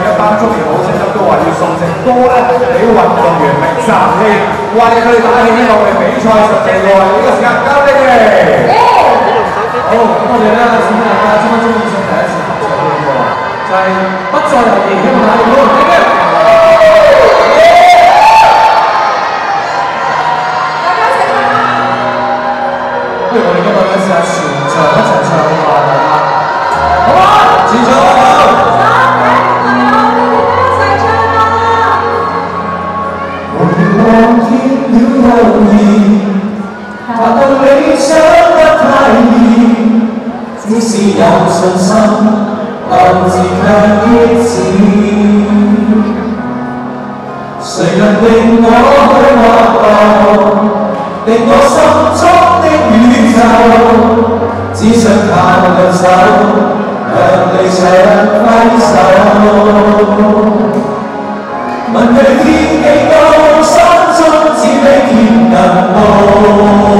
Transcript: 一班足球好聲音都話要送隻歌咧俾運動員名站氣，為佢打氣呢個嘅比賽十四個呢個時間交俾你。好，咁我哋咧先大家分分鐘送第一。cứ gì đau xuân sống làm gì ta biết gì 谁能令我去默留，令我心中的宇宙，只想靠兩手，向理想揮手。問佢天幾高，心中只比天更高。